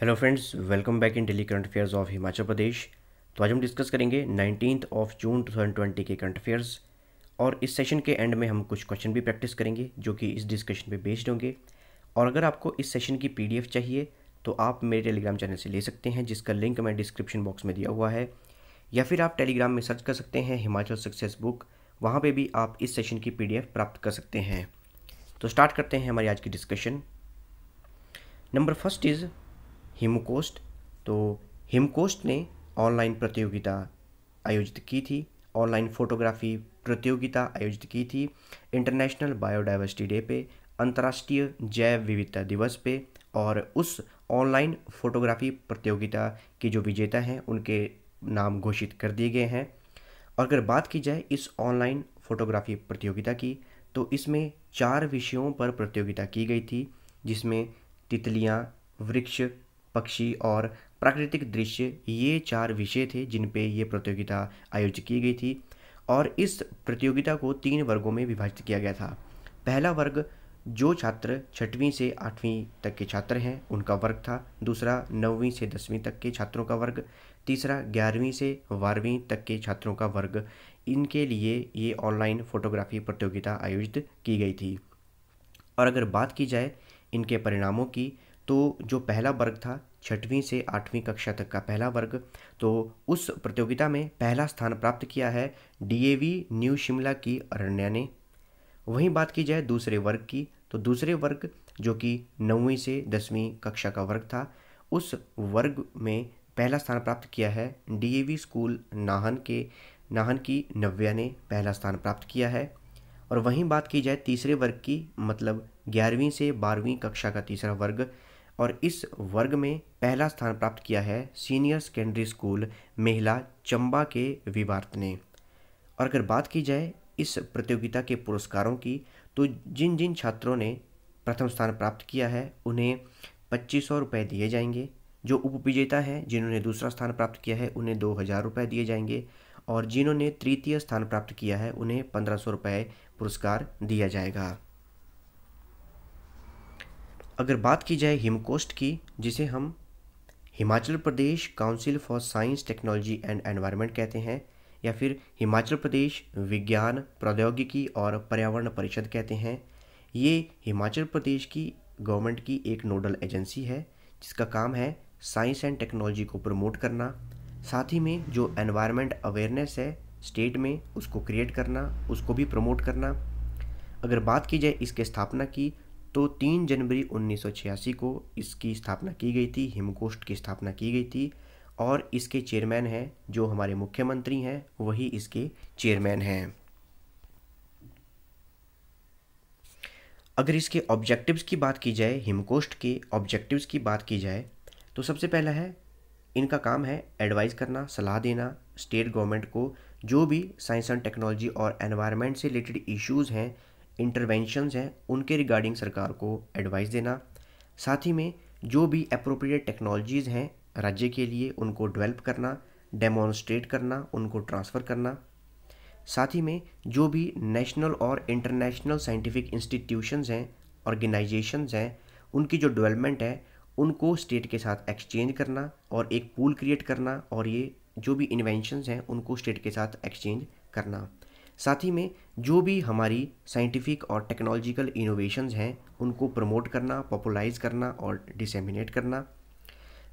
Hello friends welcome back in daily current affairs of Himachal Pradesh तो आज हम discuss करेंगे नाइनटीन ऑफ़ जून 2020 के करंट अफेयर्स और इस सेशन के एंड में हम कुछ क्वेश्चन भी प्रैक्टिस करेंगे, जो कि इस डिस्कशन पे बेस्ड होंगे। और अगर आपको इस सेशन की पीडीएफ चाहिए तो आप मेरे टेलीग्राम चैनल से ले सकते हैं, जिसका लिंक मैं डिस्क्रिप्शन बॉक्स में दिया हुआ है। या फिर आप टेलीग्राम में सर्च कर सकते हैं हिमाचल सक्सेस बुक वहाँ पर भी आप इस सेशन की पीडीएफ प्राप्त कर सकते हैं। तो स्टार्ट करते हैं हमारी आज की discussion number first is HIMCOSTE तो हिमकोस्ट ने ऑनलाइन प्रतियोगिता आयोजित की थी। ऑनलाइन फोटोग्राफी प्रतियोगिता आयोजित की थी। इंटरनेशनल बायोडाइवर्सिटी डे पे, अंतर्राष्ट्रीय जैव विविधता दिवस पे और उस ऑनलाइन फोटोग्राफी प्रतियोगिता के जो विजेता हैं, उनके नाम घोषित कर दिए गए हैं। और अगर बात की जाए इस ऑनलाइन फोटोग्राफी प्रतियोगिता की तो इसमें चार विषयों पर प्रतियोगिता की गई थी, जिसमें तितलियाँ, वृक्ष पक्षी और प्राकृतिक दृश्य, ये चार विषय थे जिन पे ये प्रतियोगिता आयोजित की गई थी और इस प्रतियोगिता को तीन वर्गों में विभाजित किया गया था। पहला वर्ग, जो छात्र छठवीं से आठवीं तक के छात्र हैं, उनका वर्ग था। दूसरा, नौवीं से दसवीं तक के छात्रों का वर्ग। तीसरा, ग्यारहवीं से बारहवीं तक के छात्रों का वर्ग। इनके लिए ये ऑनलाइन फोटोग्राफी प्रतियोगिता आयोजित की गई थी। और अगर बात की जाए इनके परिणामों की तो जो पहला वर्ग था, छठवीं से आठवीं कक्षा तक का पहला वर्ग तो उस प्रतियोगिता में पहला स्थान प्राप्त किया है डीएवी न्यू शिमला की अरण्या ने। वहीं बात की जाए दूसरे वर्ग की तो दूसरे वर्ग, जो कि नौवीं से दसवीं कक्षा का वर्ग था, उस वर्ग में पहला स्थान प्राप्त किया है डीएवी स्कूल नाहन के, नाहन की नव्या ने पहला स्थान प्राप्त किया है। और वहीं बात की जाए तीसरे वर्ग की मतलब ग्यारहवीं से बारहवीं कक्षा का तीसरा वर्ग और इस वर्ग में पहला स्थान प्राप्त किया है सीनियर सेकेंडरी स्कूल महिला चंबा के विवार्त ने। और अगर बात की जाए इस प्रतियोगिता के पुरस्कारों की तो जिन जिन छात्रों ने प्रथम स्थान प्राप्त किया है, उन्हें पच्चीस सौ रुपये दिए जाएँगे। जो उप विजेता हैं, जिन्होंने दूसरा स्थान प्राप्त किया है, उन्हें दो हज़ार रुपये दिए जाएँगे। और जिन्होंने तृतीय स्थान प्राप्त किया है, उन्हें पंद्रह सौ रुपये पुरस्कार दिया जाएगा। अगर बात की जाए हिमकोस्ट की, जिसे हम Himachal Pradesh council for science technology and environment कहते हैं, या फिर हिमाचल प्रदेश विज्ञान, प्रौद्योगिकी और पर्यावरण परिषद कहते हैं, ये हिमाचल प्रदेश की गवर्नमेंट की एक नोडल एजेंसी है, जिसका काम है साइंस एंड टेक्नोलॉजी को प्रमोट करना, साथ ही में जो एनवायरनमेंट अवेयरनेस है स्टेट में उसको क्रिएट करना, उसको भी प्रमोट करना। अगर बात की जाए इसके स्थापना की तो तीन जनवरी 1986 को इसकी स्थापना की गई थी हिमकोष्ट की स्थापना की गई थी और इसके चेयरमैन हैं, जो हमारे मुख्यमंत्री हैं, वही इसके चेयरमैन हैं। अगर इसके ऑब्जेक्टिव्स की बात की जाए हिमकोष्ट के ऑब्जेक्टिव्स की बात की जाए तो सबसे पहला है, इनका काम है एडवाइस करना, सलाह देना। स्टेट गवर्नमेंट को जो भी साइंस एंड टेक्नोलॉजी और एनवायरनमेंट से रिलेटेड इश्यूज़ हैं इंटरवेंशंस हैं, उनके रिगार्डिंग सरकार को एडवाइस देना। साथ ही में जो भी अप्रोप्रिएट टेक्नोलॉजीज़ हैं, राज्य के लिए उनको डेवलप करना डेमोन्स्ट्रेट करना, उनको ट्रांसफ़र करना। साथ ही में जो भी नेशनल और इंटरनेशनल साइंटिफिक इंस्टीट्यूशंस हैं ऑर्गेनाइजेशंस हैं, उनकी जो डेवलपमेंट है, उनको स्टेट के साथ एक्सचेंज करना और एक पूल क्रिएट करना और ये जो भी इन्वेंशंस हैं, उनको स्टेट के साथ एक्सचेंज करना। साथ ही में जो भी हमारी साइंटिफिक और टेक्नोलॉजिकल इनोवेशंस हैं, उनको प्रमोट करना पॉपुलाइज करना और डिसेमिनेट करना।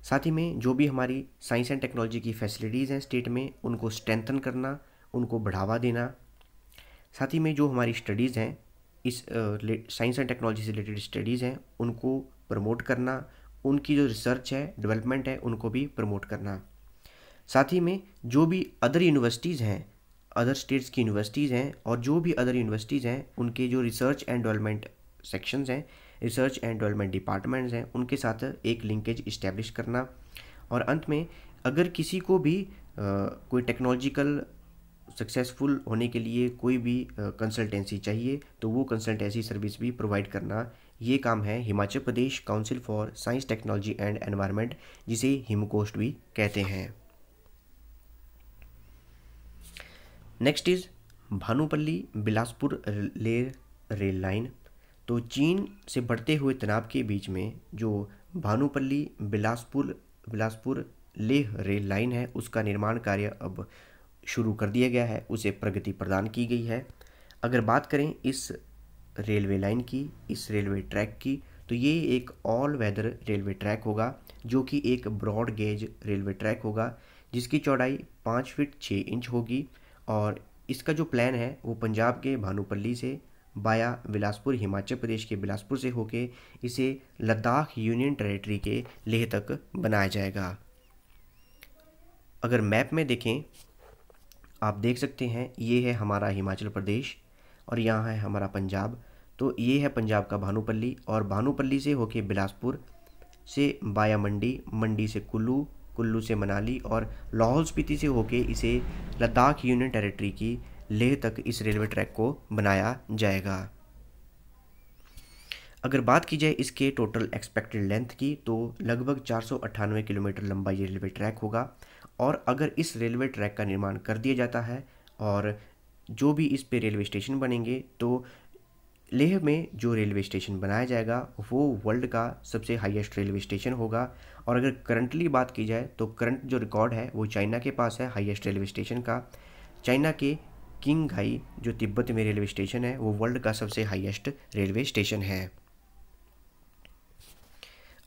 साथ ही में जो भी हमारी साइंस एंड टेक्नोलॉजी की फैसिलिटीज़ हैं स्टेट में, उनको स्ट्रेंथन करना, उनको बढ़ावा देना। साथ ही में जो हमारी स्टडीज़ हैं, इस साइंस एंड टेक्नोलॉजी से रिलेटेड स्टडीज़ हैं, उनको प्रमोट करना, उनकी जो रिसर्च है डेवलपमेंट है, उनको भी प्रमोट करना। साथ ही में जो भी अदर यूनिवर्सिटीज़ हैं अदर स्टेट्स की यूनिवर्सिटीज़ हैं और जो भी अदर यूनिवर्सिटीज़ हैं उनके जो रिसर्च एंड डेवलपमेंट सेक्शंस हैं रिसर्च एंड डेवलपमेंट डिपार्टमेंट्स हैं उनके साथ एक लिंकेज इस्टेब्लिश करना। और अंत में अगर किसी को भी आ, कोई टेक्नोलॉजिकल सक्सेसफुल होने के लिए कोई भी कंसल्टेंसी चाहिए तो वो कंसल्टेंसी सर्विस भी प्रोवाइड करना। ये काम है Himachal Pradesh council for science technology and environment जिसे हिमकोस्ट भी कहते हैं। नेक्स्ट इज़ भानुपल्ली बिलासपुर ले रेल लाइन। तो चीन से बढ़ते हुए तनाव के बीच में जो भानुपल्ली बिलासपुर बिलासपुर लेह रेल लाइन है, उसका निर्माण कार्य अब शुरू कर दिया गया है, उसे प्रगति प्रदान की गई है। अगर बात करें इस रेलवे लाइन की, इस रेलवे ट्रैक की तो ये एक ऑल वेदर रेलवे ट्रैक होगा, जो कि एक ब्रॉड गेज रेलवे ट्रैक होगा, जिसकी चौड़ाई पाँच फिट छः इंच होगी। और इसका जो प्लान है, वो पंजाब के भानुपल्ली से बाया बिलासपुर, हिमाचल प्रदेश के बिलासपुर से होके इसे लद्दाख यूनियन टेरेटरी के लेह तक बनाया जाएगा। अगर मैप में देखें, आप देख सकते हैं, ये है हमारा हिमाचल प्रदेश और यहाँ है हमारा पंजाब। तो ये है पंजाब का भानुपल्ली और भानुपल्ली से होके बिलासपुर से बाया मंडी मंडी से कुल्लू कुल्लू से मनाली और लाहौल स्पीति से होके इसे लद्दाख यूनियन टेरिटरी की लेह तक इस रेलवे ट्रैक को बनाया जाएगा। अगर बात की जाए इसके टोटल एक्सपेक्टेड लेंथ की तो लगभग चार सौ अट्ठानवे किलोमीटर लंबा ये रेलवे ट्रैक होगा और अगर इस रेलवे ट्रैक का निर्माण कर दिया जाता है और जो भी इस पे रेलवे स्टेशन बनेंगे तो लेह में जो रेलवे स्टेशन बनाया जाएगा, वो वर्ल्ड का सबसे हाईएस्ट रेलवे स्टेशन होगा। और अगर करंटली बात की जाए तो करंट जो रिकॉर्ड है, वो चाइना के पास है हाईएस्ट रेलवे स्टेशन का। चाइना के किंग घाई जो तिब्बत में रेलवे स्टेशन है, वो वर्ल्ड का सबसे हाईएस्ट रेलवे स्टेशन है।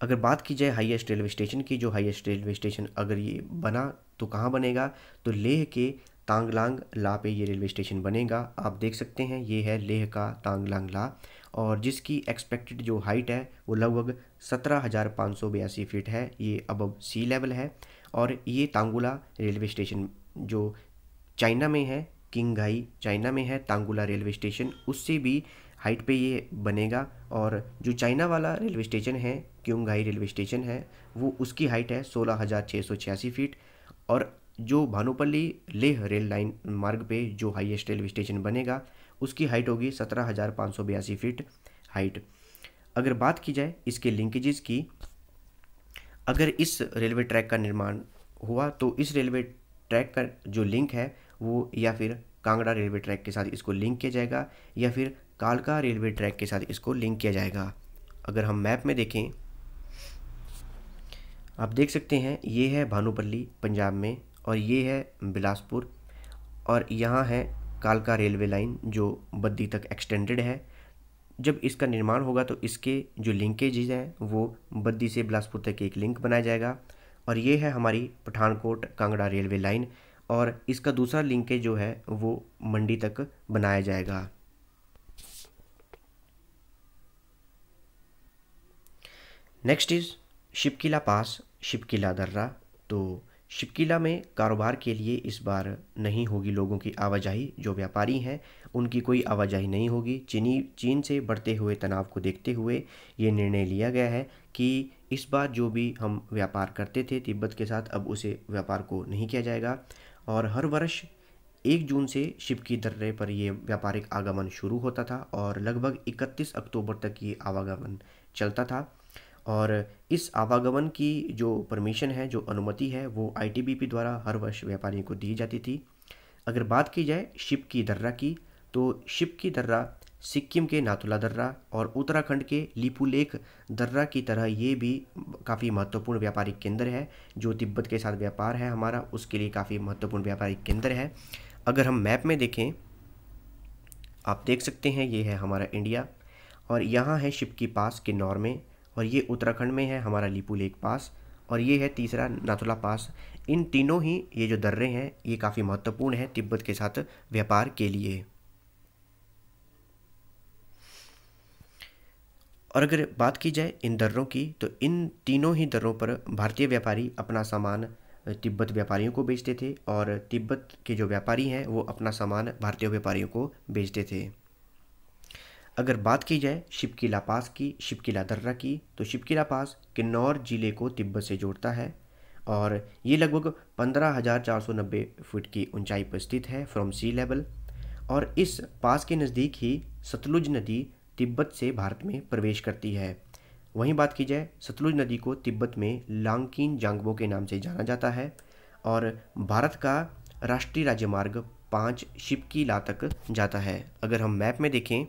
अगर बात की जाए हाईएस्ट रेलवे स्टेशन की, जो हाईएस्ट रेलवे स्टेशन अगर ये बना तो कहाँ बनेगा? तो लेह के तांगलांग ला पे ये रेलवे स्टेशन बनेगा। आप देख सकते हैं, ये है लेह का तांगलांग ला। और जिसकी एक्सपेक्टेड जो हाइट है, वो लगभग सत्रह हज़ार पाँच सौ बयासी फीट है। ये अब सी लेवल है। और ये तांगुला रेलवे स्टेशन जो चाइना में है किंगघाई चाइना में है, तांगुला रेलवे स्टेशन, उससे भी हाइट पे ये बनेगा। और जो चाइना वाला रेलवे स्टेशन है क्योंगहाई रेलवे स्टेशन है, वो उसकी हाइट है सोलह हज़ार छः सौ छियासी फीट और जो भानुपल्ली लेह रेल लाइन मार्ग पे जो हाईएस्ट रेलवे स्टेशन बनेगा, उसकी हाइट होगी सत्रह हज़ार पाँच सौ बयासी फीट हाइट। अगर बात की जाए इसके लिंकेजेस की, अगर इस रेलवे ट्रैक का निर्माण हुआ तो इस रेलवे ट्रैक का जो लिंक है, वो या फिर कांगड़ा रेलवे ट्रैक के साथ इसको लिंक किया जाएगा, या फिर कालका रेलवे ट्रैक के साथ इसको लिंक किया जाएगा। अगर हम मैप में देखें, आप देख सकते हैं, ये है भानुपल्ली, पंजाब में और ये है बिलासपुर और यहाँ है कालका रेलवे लाइन, जो बद्दी तक एक्सटेंडेड है। जब इसका निर्माण होगा तो इसके जो लिंकेजेज हैं, वो बद्दी से बिलासपुर तक एक लिंक बनाया जाएगा। और ये है हमारी पठानकोट कांगड़ा रेलवे लाइन और इसका दूसरा लिंकेज जो है, वो मंडी तक बनाया जाएगा। Next is Shipki La pass, Shipki La दर्रा। तो शिपकिला में कारोबार के लिए इस बार नहीं होगी लोगों की आवाजाही। जो व्यापारी हैं, उनकी कोई आवाजाही नहीं होगी। चीनी, चीन से बढ़ते हुए तनाव को देखते हुए ये निर्णय लिया गया है कि इस बार जो भी हम व्यापार करते थे, तिब्बत के साथ, अब उसे व्यापार को नहीं किया जाएगा। और हर वर्ष एक जून से शिप की दर्रे पर ये व्यापारिक आगमन शुरू होता था और लगभग 31 अक्टूबर तक ये आवागमन चलता था। और इस आवागमन की जो परमिशन है, जो अनुमति है, वो आईटीबीपी द्वारा हर वर्ष व्यापारियों को दी जाती थी। अगर बात की जाए शिप की दर्रा की तो शिप की दर्रा सिक्किम के नाथुला दर्रा और उत्तराखंड के लिपुलेख दर्रा की तरह ये भी काफ़ी महत्वपूर्ण व्यापारिक केंद्र है। जो तिब्बत के साथ व्यापार है हमारा, उसके लिए काफ़ी महत्वपूर्ण व्यापारिक केंद्र है। अगर हम मैप में देखें, आप देख सकते हैं, ये है हमारा इंडिया और यहाँ है शिप की पास किन्नौर में और ये उत्तराखंड में है, हमारा लिपू लेक पास, और ये है तीसरा नाथुला पास। इन तीनों ही, ये जो दर्रे हैं, ये काफ़ी महत्वपूर्ण हैं तिब्बत के साथ व्यापार के लिए। और अगर बात की जाए इन दर्रों की तो इन तीनों ही दर्रों पर भारतीय व्यापारी अपना सामान तिब्बत व्यापारियों को बेचते थे, और तिब्बत के जो व्यापारी हैं, वो अपना सामान भारतीय व्यापारियों को बेचते थे। अगर बात की जाए शिपकिला पास की शिपकिला दर्रा की तो शिपकिला पास किन्नौर ज़िले को तिब्बत से जोड़ता है और ये लगभग पंद्रह हज़ार चार सौ नब्बे फुट की ऊंचाई पर स्थित है फ्रॉम सी लेवल और इस पास के नज़दीक ही सतलुज नदी तिब्बत से भारत में प्रवेश करती है। वहीं बात की जाए, सतलुज नदी को तिब्बत में लांगकिन जांगबो के नाम से जाना जाता है और भारत का राष्ट्रीय राज्यमार्ग पाँच शिपकी ला तक जाता है। अगर हम मैप में देखें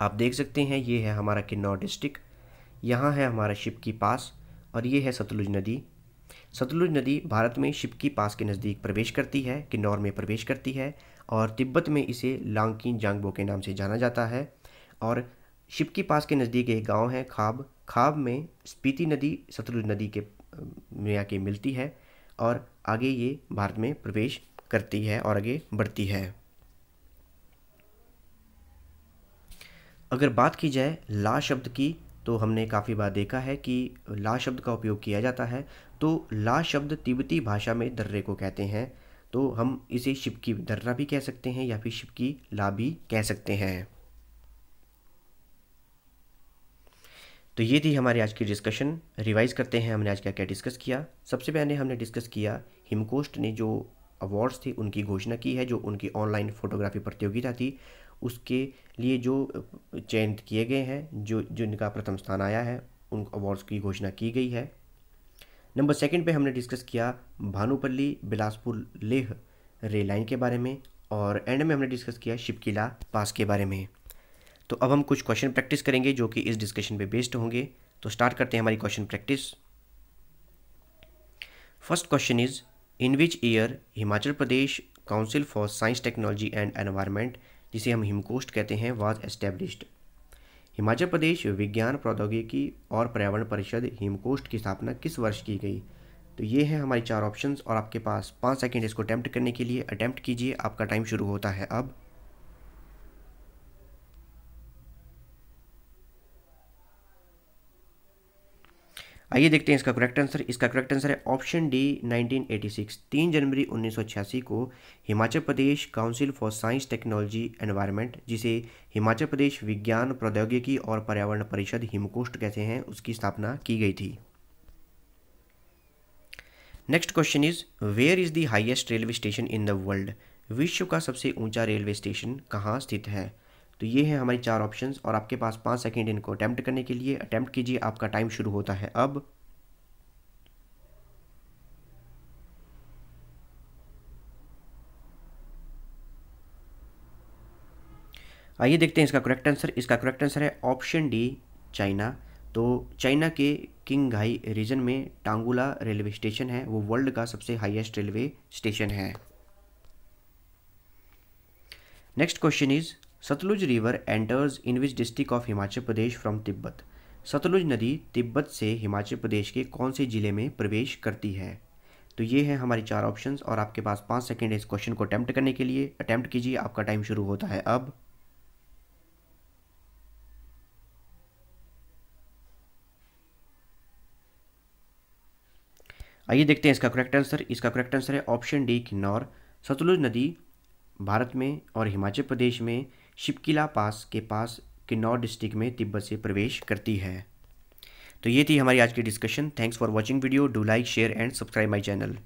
आप देख सकते हैं, ये है हमारा किन्नौर डिस्ट्रिक्ट, यहाँ है हमारा शिपकी पास और ये है सतलुज नदी। सतलुज नदी भारत में शिपकी पास के नज़दीक प्रवेश करती है, किन्नौर में प्रवेश करती है और तिब्बत में इसे लांगकिन जांगबो के नाम से जाना जाता है और शिपकी पास के नज़दीक एक गाँव है, खाब। खाब में स्पीति नदी सतलुज नदी के, में आके मिलती है और आगे ये भारत में प्रवेश करती है और आगे बढ़ती है। अगर बात की जाए ला शब्द की तो हमने काफ़ी बार देखा है कि ला शब्द का उपयोग किया जाता है। तो ला शब्द तिब्बती भाषा में दर्रे को कहते हैं। तो हम इसे शिप की दर्रा भी कह सकते हैं या फिर शिप की ला भी कह सकते हैं। तो ये थी हमारी आज की डिस्कशन। रिवाइज करते हैं हमने आज क्या क्या डिस्कस किया। सबसे पहले हमने डिस्कस किया हिमकोस्ट ने जो अवार्ड्स थे उनकी घोषणा की है, जो उनकी ऑनलाइन फोटोग्राफी प्रतियोगिता थी। उसके लिए जो चयनित किए गए हैं, जो जिनका प्रथम स्थान आया है, उन अवार्ड्स की घोषणा की गई है। नंबर सेकंड पे हमने डिस्कस किया भानुपल्ली बिलासपुर लेह रेल लाइन के बारे में और एंड में हमने डिस्कस किया शिपकिला पास के बारे में। तो अब हम कुछ क्वेश्चन प्रैक्टिस करेंगे जो कि इस डिस्कशन पे बेस्ड होंगे। तो स्टार्ट करते हैं हमारी question practice first question is in which year Himachal Pradesh council for science technology and environment जिसे हम हिमकोष्ट कहते हैं वाज एस्टेब्लिश्ड हिमाचल प्रदेश विज्ञान प्रौद्योगिकी और पर्यावरण परिषद हिमकोष्ट की स्थापना किस वर्ष की गई? तो ये है हमारी चार ऑप्शंस और आपके पास पाँच सेकंड इसको अटैम्प्ट करने के लिए अटैम्प्ट कीजिए, आपका टाइम शुरू होता है अब। आइए देखते हैं इसका करेक्ट आंसर इसका करेक्ट आंसर है ऑप्शन डी 1986 तीन जनवरी 1986 को Himachal Pradesh council for science technology environment जिसे हिमाचल प्रदेश विज्ञान, प्रौद्योगिकी और पर्यावरण परिषद हिमकोष्ट कहते हैं, उसकी स्थापना की गई थी। Next question is where is the highest railway station in the world विश्व का सबसे ऊँचा रेलवे स्टेशन कहाँ स्थित है? तो ये है हमारी चार ऑप्शंस और आपके पास पाँच सेकेंड इनको अटैम्प्ट करने के लिए। अटैम्प्ट कीजिए, आपका टाइम शुरू होता है। अब आइए देखते हैं इसका करेक्ट आंसर इसका करेक्ट आंसर है ऑप्शन डी चाइना तो चाइना के किंगघाई रीजन में टांगुला रेलवे स्टेशन है। वो वर्ल्ड का सबसे हाईएस्ट रेलवे स्टेशन है। Next question is Sutlej river enters in which district of Himachal Pradesh from Tibet Sutlej नदी तिब्बत से हिमाचल प्रदेश के कौन से ज़िले में प्रवेश करती है? तो ये है हमारी चार ऑप्शंस और आपके पास पाँच सेकेंड इस क्वेश्चन को अटैम्प्ट करने के लिए अटैम्प्ट कीजिए, आपका टाइम शुरू होता है अब। आइए देखते हैं इसका करेक्ट आंसर इसका करेक्ट आंसर है ऑप्शन डी किन्नौर। सतलुज नदी भारत में और हिमाचल प्रदेश में शिपकिला पास के पास किन्नौर डिस्ट्रिक्ट में तिब्बत से प्रवेश करती है। तो ये थी हमारी आज की discussion thanks for watching video do like share and subscribe my channel